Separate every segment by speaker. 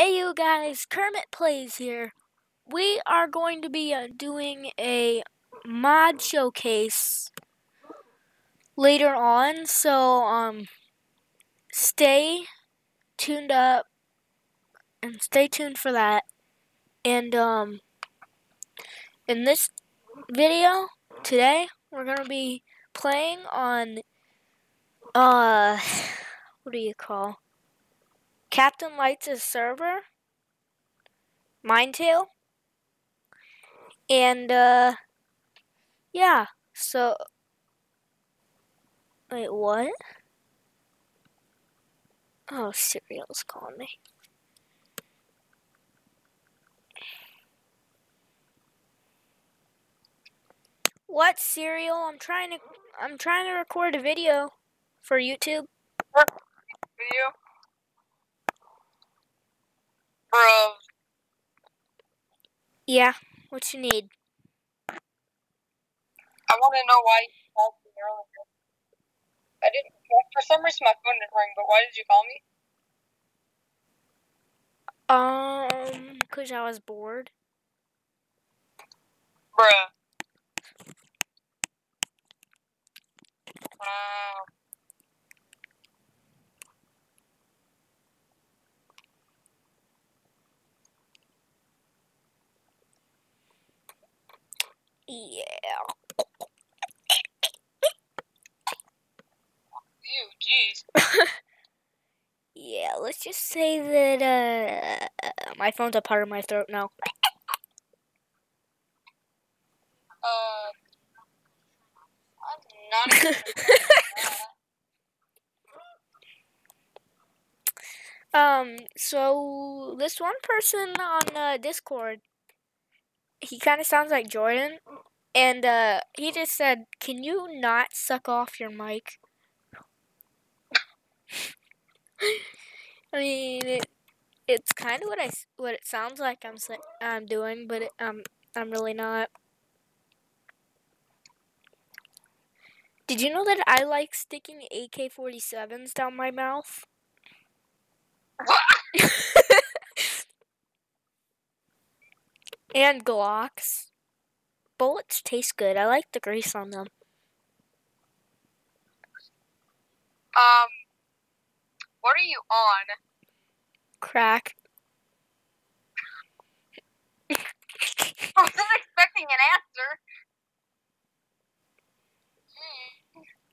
Speaker 1: Hey you guys, Kermit Plays here. We are going to be uh, doing a mod showcase later on, so um stay tuned up and stay tuned for that. And um in this video today, we're going to be playing on uh what do you call Captain Lights' is server, Mindtail, and uh, yeah. So, wait, what? Oh, Serial's calling me. What Serial? I'm trying to. I'm trying to record a video for YouTube.
Speaker 2: Video. Bro,
Speaker 1: Yeah. What you need?
Speaker 2: I want to know why you called me earlier. I didn't. For some reason, my phone didn't ring. But why did you call me?
Speaker 1: Um, cause I was bored.
Speaker 2: Bruh. Wow.
Speaker 1: Yeah.
Speaker 2: You, jeez.
Speaker 1: Yeah, let's just say that uh, my phone's a part of my throat now.
Speaker 2: Uh, I'm not
Speaker 1: um, so this one person on uh, Discord, he kind of sounds like Jordan, and uh, he just said, "Can you not suck off your mic?" I mean, it, it's kind of what I what it sounds like I'm I'm doing, but it, um, I'm really not. Did you know that I like sticking AK-47s down my mouth? and Glocks. Bullets taste good. I like the grease on them.
Speaker 2: Um, what are you on?
Speaker 1: Crack.
Speaker 2: I wasn't expecting an answer.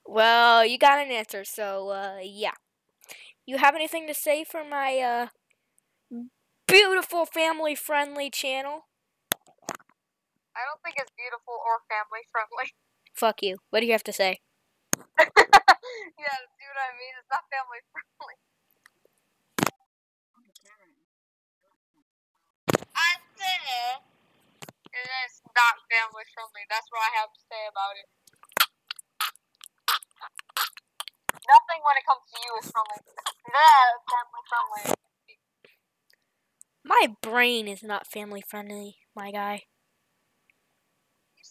Speaker 1: Well, you got an answer, so uh, yeah. You have anything to say for my uh, beautiful family-friendly channel?
Speaker 2: I don't think it's beautiful or family friendly.
Speaker 1: Fuck you. What do you have to say?
Speaker 2: yeah, see what I mean? It's not family friendly. I said it's not family friendly. That's what I have to say about it. Nothing when it comes to you is friendly. Yeah, family friendly.
Speaker 1: My brain is not family-friendly, my guy.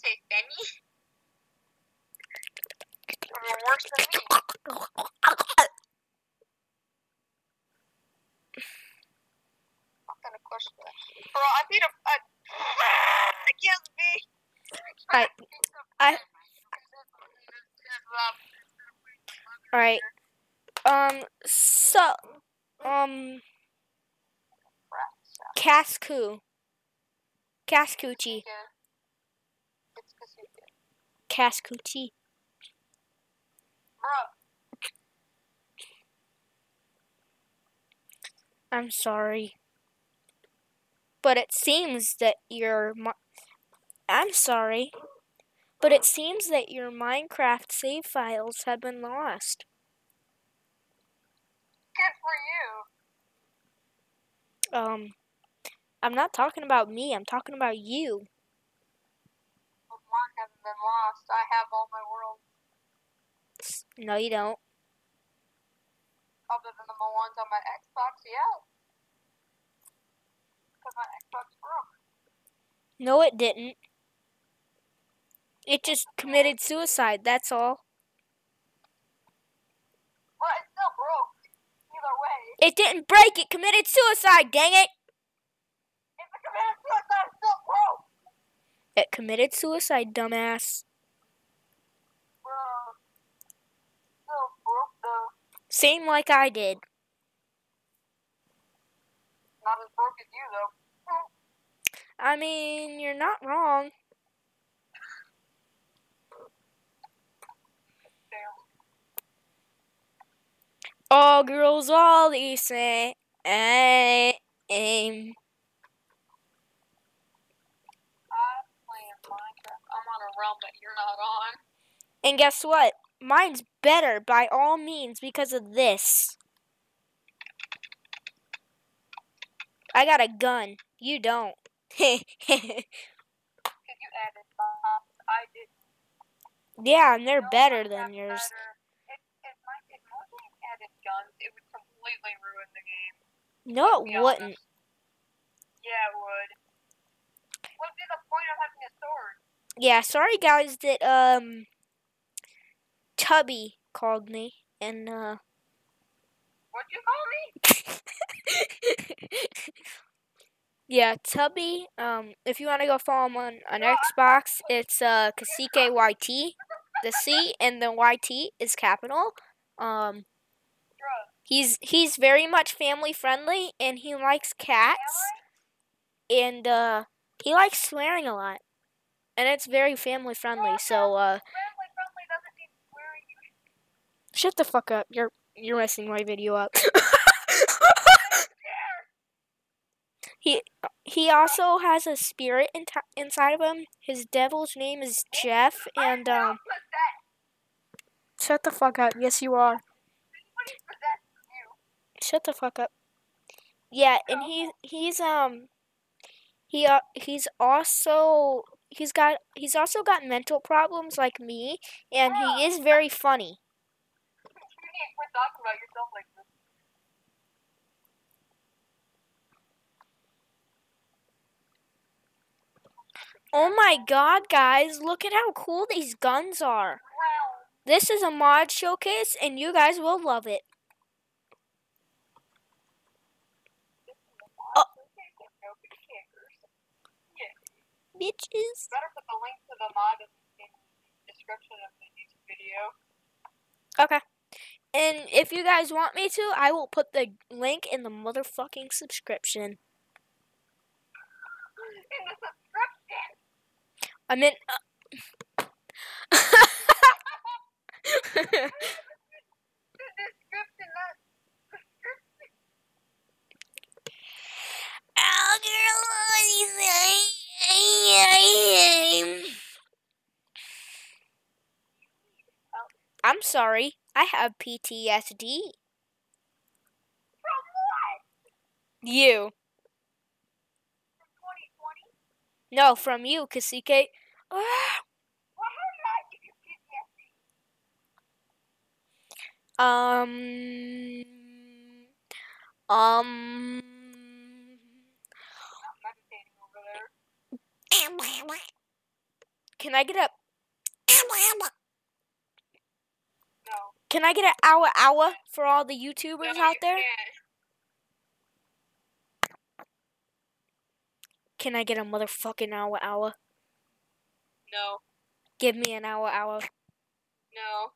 Speaker 2: Say Benny? You're worse than me. What kind of question? Bro, I beat a. a against me.
Speaker 1: I- I- Alright. Um, so, um, Cascu. Cascucci.
Speaker 2: It's because you did.
Speaker 1: Cascucci.
Speaker 2: Bro,
Speaker 1: I'm sorry. But it seems that your I'm sorry. But it seems that your Minecraft save files have been lost.
Speaker 2: good for you.
Speaker 1: Um I'm not talking about me, I'm talking about you.
Speaker 2: But mine haven't been lost. I have all my worlds
Speaker 1: No, you don't.
Speaker 2: other than the ones on my Xbox, yeah. Because my Xbox broke.
Speaker 1: No, it didn't. It just committed suicide, that's all.
Speaker 2: But it still broke. Either way.
Speaker 1: It didn't break. It committed suicide. Dang it!
Speaker 2: If it committed suicide, it's still broke.
Speaker 1: It committed suicide, dumbass.
Speaker 2: Bro. Still broke.
Speaker 1: Same like I did.
Speaker 2: Not as broke as you though.
Speaker 1: I mean, you're not wrong.
Speaker 2: Damn.
Speaker 1: All girls all the same.
Speaker 2: Eh, I'm playing Minecraft. I'm on a realm that you're not on.
Speaker 1: And guess what? Mine's better by all means because of this. I got a gun. You don't.
Speaker 2: You added bombs. I did.
Speaker 1: yeah, and they're
Speaker 2: No,
Speaker 1: better than yours.
Speaker 2: better. If, if, my, if added guns, it would completely ruin the game.
Speaker 1: No, it wouldn't.
Speaker 2: honest. Yeah, it would. What would be the point of having a sword?
Speaker 1: Yeah, sorry guys that um Tubby called me and uh
Speaker 2: What'd you call me?
Speaker 1: Yeah, Tubby, um if you want to go follow him on, on Xbox, it's uh Kasike YT. The C and the YT is capital. Um he's he's very much family friendly and he likes cats and uh he likes swearing a lot. And it's very family friendly. So uh
Speaker 2: Family friendly doesn't mean swearing. You
Speaker 1: shut the fuck up. You're you're messing my video up. he he also has a spirit in inside of him. His devil's name is Jeff and um shut the fuck up. Yes you are.
Speaker 2: Anybody's possessed you.
Speaker 1: Shut the fuck up. Yeah, and he he's um he uh, he's also he's got he's also got mental problems like me and he is very funny.
Speaker 2: You need to quit talking about yourself like this.
Speaker 1: Oh my god, guys, look at how cool these guns are. This is a mod showcase and you guys will love it.
Speaker 2: this is a
Speaker 1: Oh.
Speaker 2: mod. so you can't go, but you can't curse. Yeah.
Speaker 1: Bitches.
Speaker 2: Better put the link to the mod in the description of the YouTube video.
Speaker 1: Okay. And if you guys want me to, I will put the link in the motherfucking subscription.
Speaker 2: In the subscription.
Speaker 1: I meant. Uh...
Speaker 2: The description, not subscription.
Speaker 1: I'm sorry. I have PTSD.
Speaker 2: From what?
Speaker 1: You.
Speaker 2: From 2020?
Speaker 1: No, from you, Kasike.
Speaker 2: Well, how did I you PTSD?
Speaker 1: Um. Um.
Speaker 2: Not meditating over there.
Speaker 1: Can I get a?
Speaker 2: No.
Speaker 1: Can I get an hour hour for all the YouTubers
Speaker 2: No,
Speaker 1: out there?
Speaker 2: can't.
Speaker 1: Can I get a motherfucking hour hour?
Speaker 2: No.
Speaker 1: Give me an hour hour.
Speaker 2: No.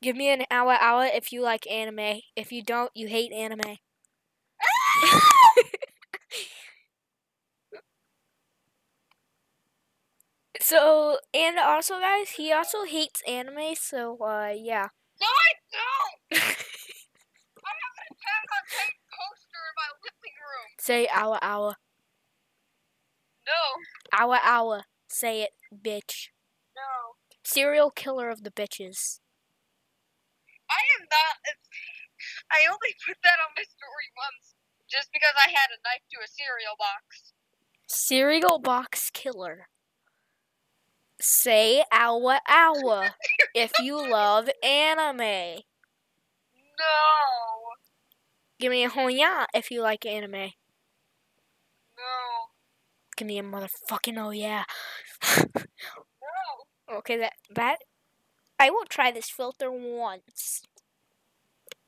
Speaker 1: Give me an hour hour if you like anime. If you don't, you hate anime. so, and also, guys, he also hates anime. So, uh, yeah.
Speaker 2: No, I don't! I have an Attack on Titan poster in my living room.
Speaker 1: Say our hour.
Speaker 2: No.
Speaker 1: Our hour. Say it, bitch.
Speaker 2: No.
Speaker 1: Serial killer of the bitches.
Speaker 2: I am not. I only put that on my story once, just because I had a knife to a cereal box.
Speaker 1: Cereal box killer. Say hour hour if you love anime.
Speaker 2: No.
Speaker 1: Give me a hoya if you like anime.
Speaker 2: No.
Speaker 1: Give me a motherfucking oh yeah.
Speaker 2: No.
Speaker 1: okay, that that I will try this filter once.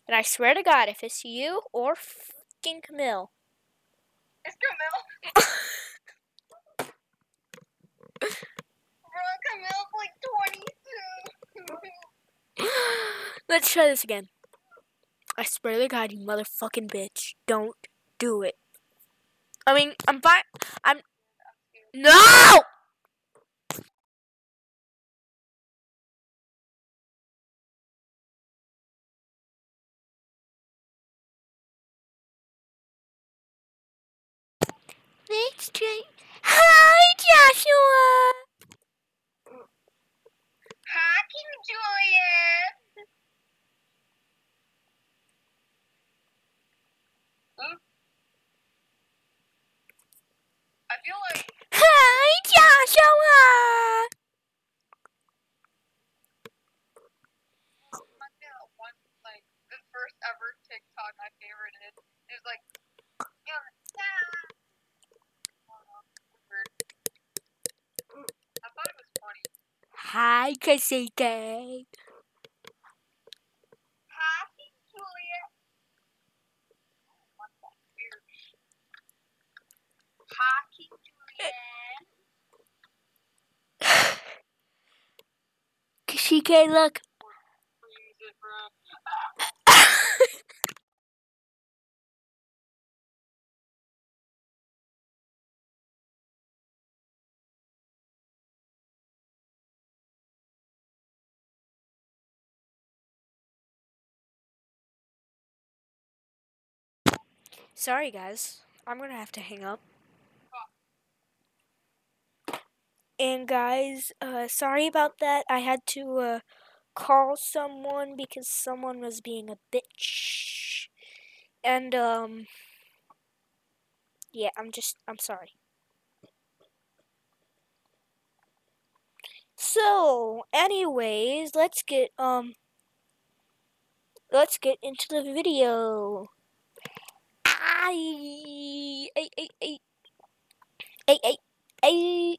Speaker 1: And I swear to God, if it's you or fucking Camille.
Speaker 2: It's Camille. Bro, Camille's like 22.
Speaker 1: Let's try this again. I swear to God, you motherfucking bitch. Don't do it. I mean, I'm fine. I'm. No! Let's try. Hi, Joshua!
Speaker 2: Hi, King Juliet. Hmm? I feel like
Speaker 1: Hi, Joshua!
Speaker 2: I feel that one like the first ever TikTok I favorited. It was like yeah, yeah. I don't know, weird. I thought it was funny. Weird. Hi, King Juliet.
Speaker 1: Kasike, look. Sorry, guys. I'm gonna have to hang up. And guys, uh, sorry about that. I had to uh, call someone because someone was being a bitch. And um, yeah, I'm just, I'm sorry. So, anyways, let's get um, let's get into the video. Ay, ay, ay, ay, ay, ay, ay.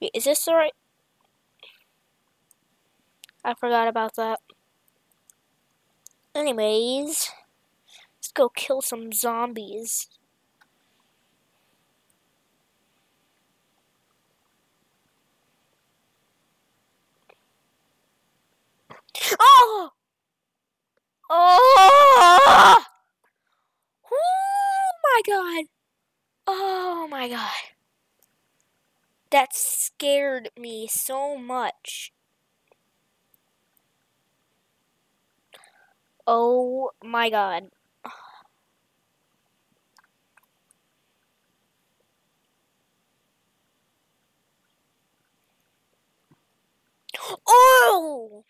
Speaker 1: Wait, is this the right? I forgot about that. Anyways, let's go kill some zombies. Oh! Oh! Oh my god! Oh my god. That scared me so much. Oh my god. Oh!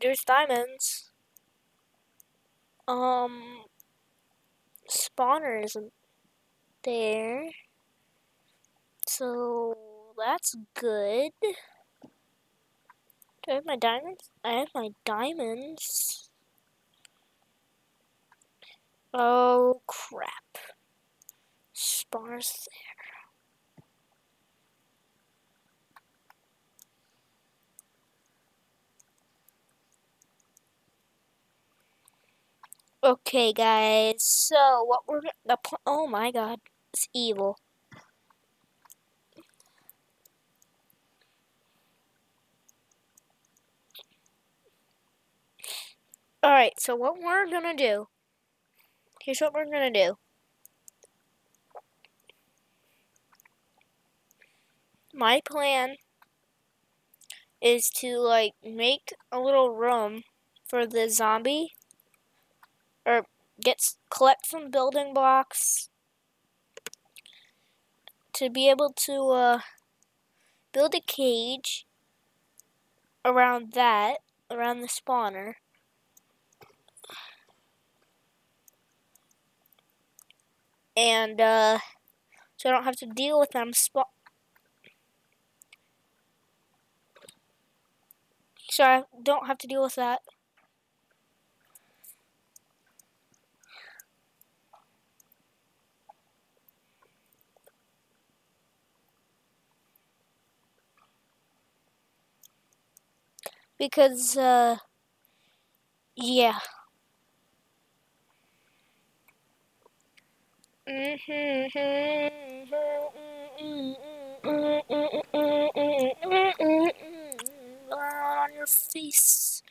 Speaker 1: There's diamonds. Um, spawner isn't there. So that's good. Do I have my diamonds? I have my diamonds. Oh crap. Spawner's there. Okay, guys. So what we're the oh my god, it's evil. All right. So what we're gonna do? Here's what we're gonna do. My plan is to like make a little room for the zombie or get s- collect some building blocks to be able to uh, build a cage around that around the spawner. And uh, so I don't have to deal with them spot so I don't have to deal with that because uh yeah. on your face.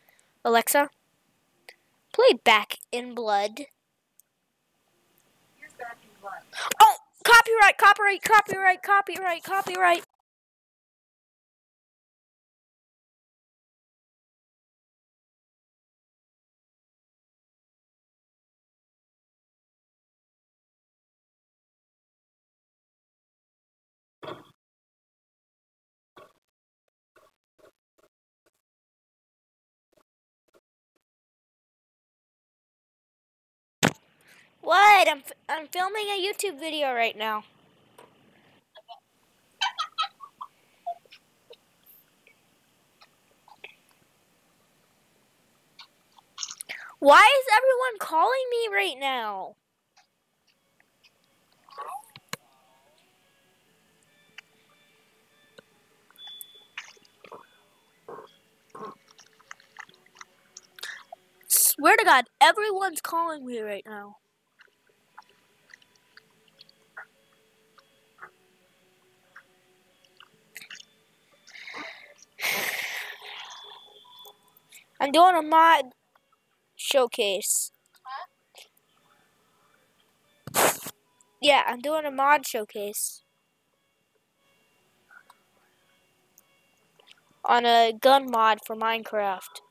Speaker 1: Alexa, play Back in Blood.
Speaker 2: Back in blood.
Speaker 1: Oh, copyright, copyright, copyright, copyright, copyright. What? I'm, I'm filming a YouTube video right now. Why is everyone calling me right now? Swear to God, everyone's calling me right now. I'm doing a mod showcase. Yeah, I'm doing a mod showcase. On a gun mod for Minecraft.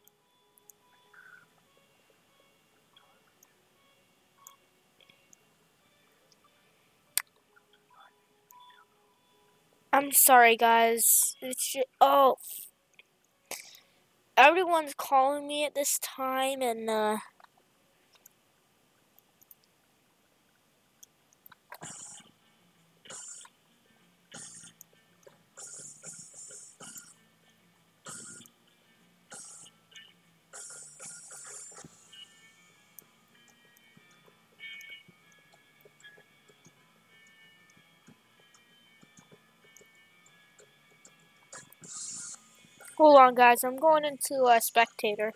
Speaker 1: I'm sorry, guys. It's ju- oh, everyone's calling me at this time, and uh, hold on, guys. I'm going into a spectator.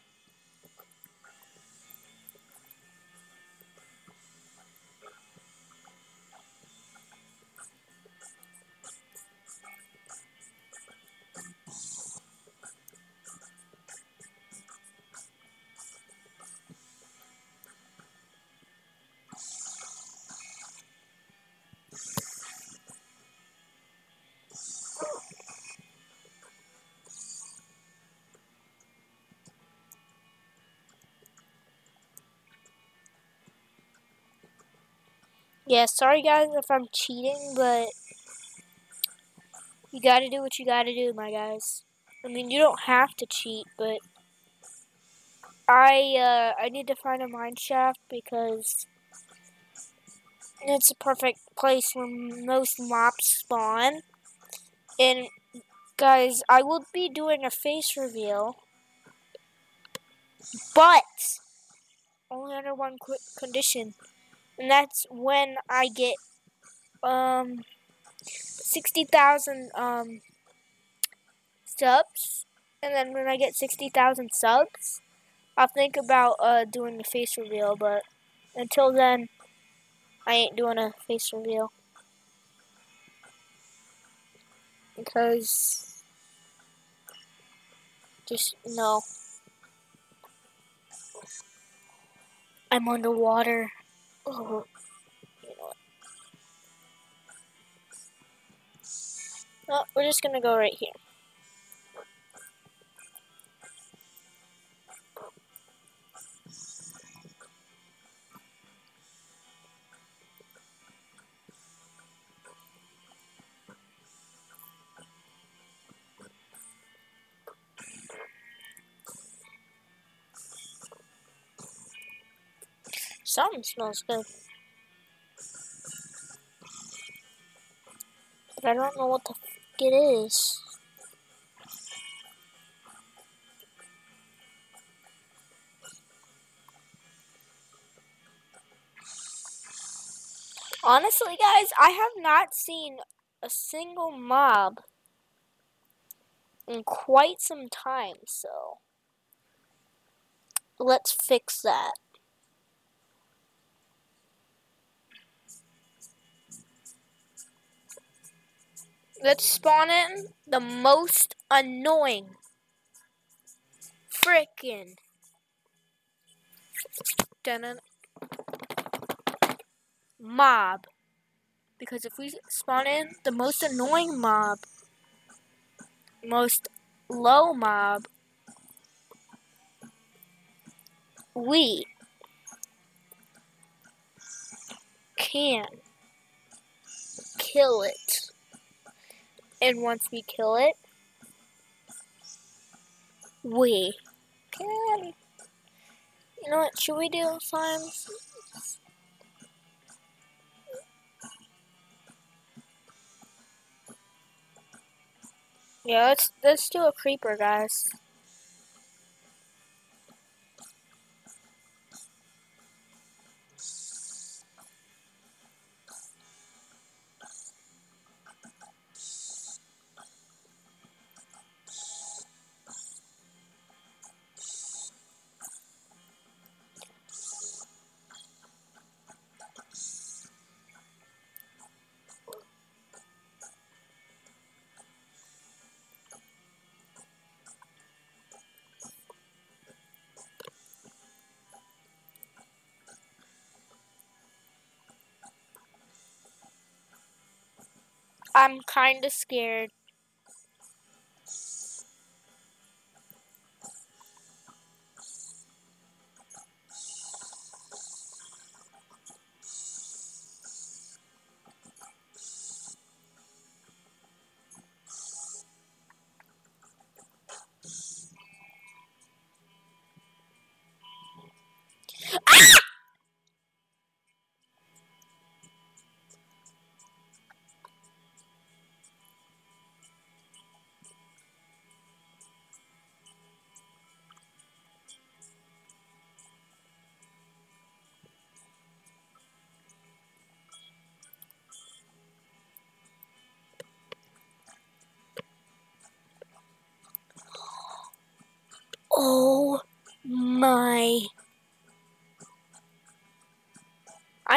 Speaker 1: Yeah, sorry, guys, if I'm cheating, but you gotta do what you gotta do, my guys. I mean, you don't have to cheat, but I uh, I need to find a mine shaft because it's a perfect place where most mobs spawn. And guys, I will be doing a face reveal, but only under one condition, and that's when I get um sixty thousand um subs, and then when I get sixty thousand subs, I'll think about uh doing the face reveal. But until then, I ain't doing a face reveal because just no. I'm underwater. Oh, you know? No, we're just gonna go right here. Something smells good. But I don't know what the f it is. Honestly, guys, I have not seen a single mob in quite some time, so. let's fix that. Let's spawn in the most annoying frickin' mob. Because if we spawn in the most annoying mob, most low mob, we can kill it. And once we kill it, we can. You know what? Should we do slimes? Yeah, let's let's do a creeper, guys. I'm kind of scared.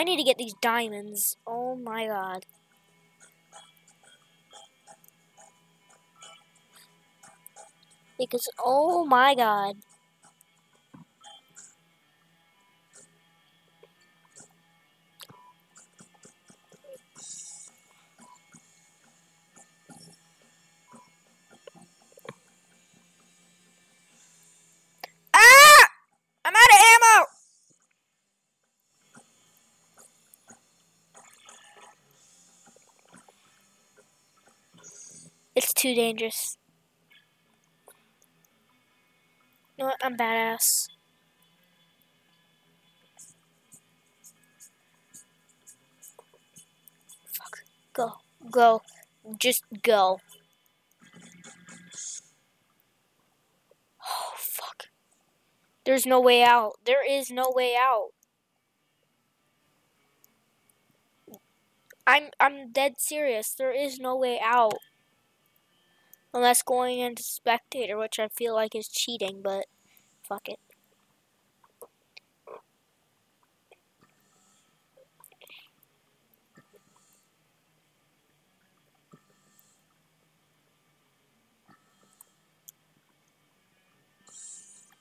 Speaker 1: I need to get these diamonds. Oh my god. Because, oh my god. It's too dangerous. You know what? I'm badass. Fuck. Go. Go. Just go. Oh, fuck. There's no way out. There is no way out. I'm I'm dead serious. There is no way out. Unless going into spectator, which I feel like is cheating, but fuck it.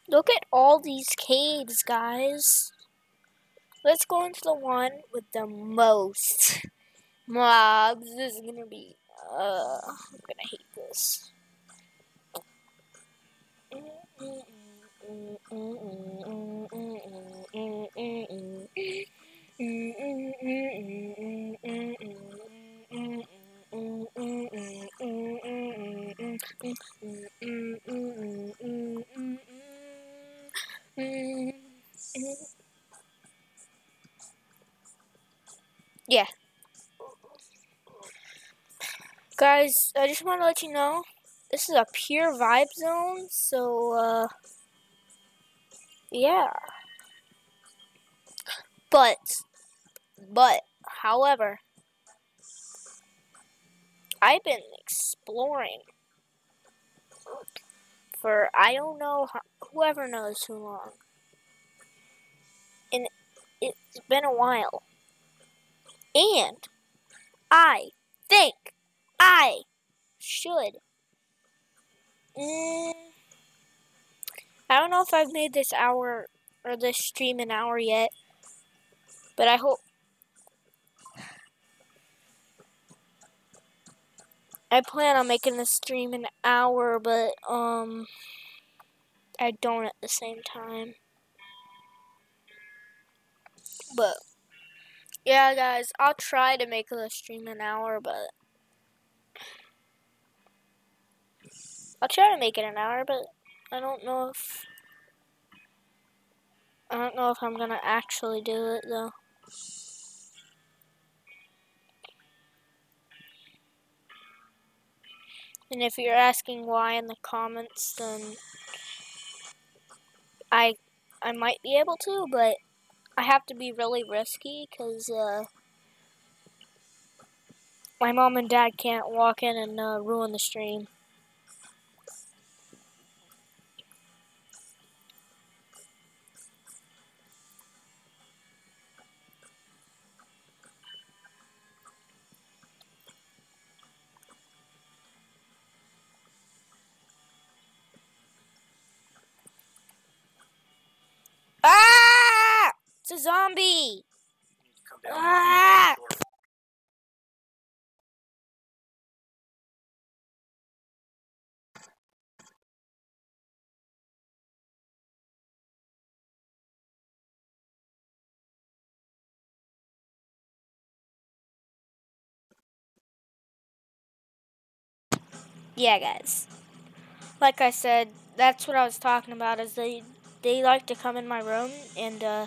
Speaker 1: Look at all these caves, guys. Let's go into the one with the most mobs. This is gonna be, uh, I'm gonna hate this. Yeah. Guys, I just want to let you know this is a pure vibe zone, so uh yeah. But but however, I've been exploring for I don't know whoever knows too long. And it's been a while. And I think I should. Mm, I don't know if I've made this hour or this stream an hour yet, but I hope. I plan on making the stream an hour, but um, I don't at the same time. But yeah, guys, I'll try to make the stream an hour, but I'll try to make it an hour, but I don't know if I don't know if I'm gonna actually do it though. And if you're asking why in the comments, then I I might be able to, but I have to be really risky because uh, my mom and dad can't walk in and uh, ruin the stream. Yeah, guys. Like I said, that's what I was talking about. Is they they like to come in my room, and uh,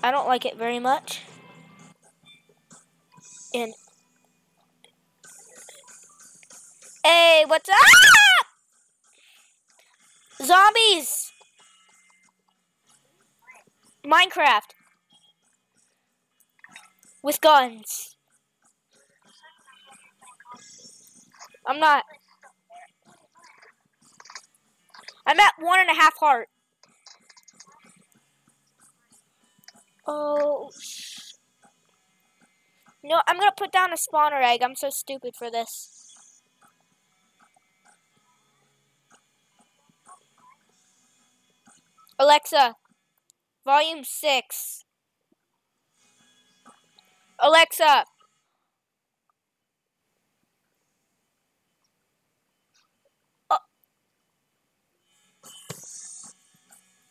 Speaker 1: I don't like it very much. And hey, what's up? Zombies! Minecraft with guns. I'm not. I'm at one and a half heart. Oh. No, I'm gonna put down a spawner egg. I'm so stupid for this. Alexa, volume six. Alexa.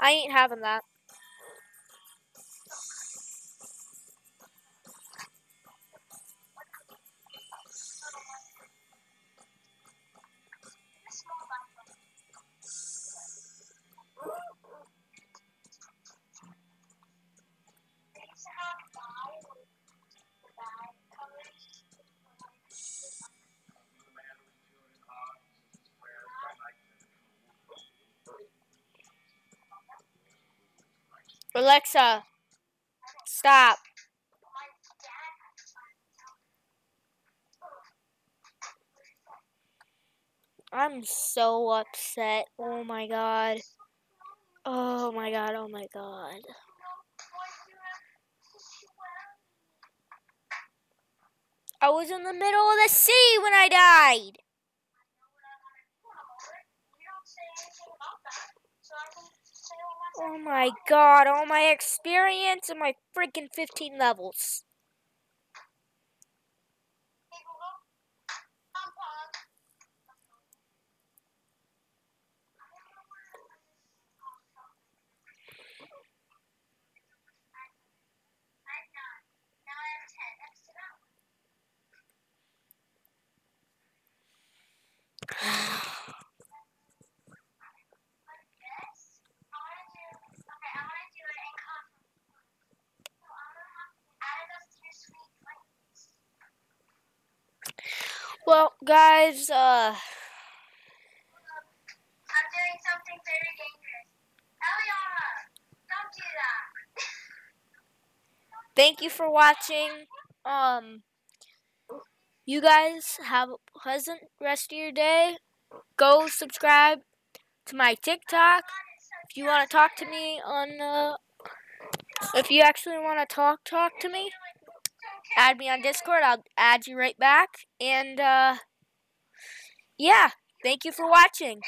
Speaker 1: I ain't having that. Alexa, stop. I'm so upset. Oh my god. Oh my god, oh my god. I was in the middle of the sea when I died. Oh my god, all my experience and my freaking 15 levels. Well, guys, uh,
Speaker 3: I'm doing something very dangerous. Eliana, don't do that.
Speaker 1: thank you for watching. Um, you guys have a pleasant rest of your day. Go subscribe to my TikTok if you want to talk to me on. Uh, if you actually want to talk, talk to me. Add me on Discord. I'll add you right back. And uh, yeah, thank you for watching.